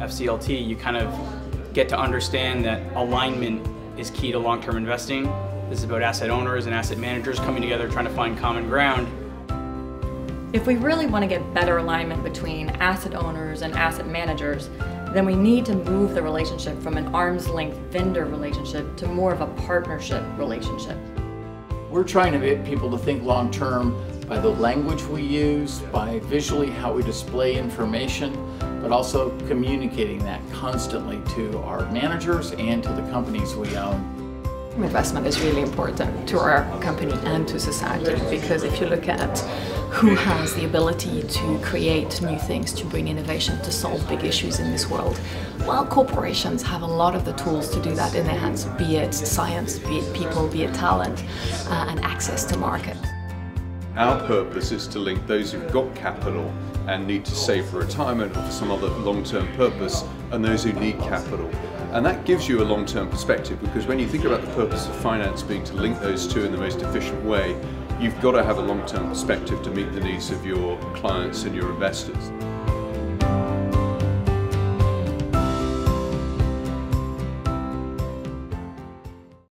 FCLT, you kind of get to understand that alignment is key to long-term investing. This is about asset owners and asset managers coming together trying to find common ground. If we really want to get better alignment between asset owners and asset managers, then we need to move the relationship from an arm's length vendor relationship to more of a partnership relationship. We're trying to get people to think long term by the language we use, by visually how we display information, but also communicating that constantly to our managers and to the companies we own. Investment is really important to our company and to society because if you look at who has the ability to create new things, to bring innovation, to solve big issues in this world, well, corporations have a lot of the tools to do that in their hands, be it science, be it people, be it talent, uh, and access to market. Our purpose is to link those who've got capital and need to save for retirement or for some other long-term purpose and those who need capital. And that gives you a long-term perspective because when you think about the purpose of finance being to link those two in the most efficient way, you've got to have a long-term perspective to meet the needs of your clients and your investors.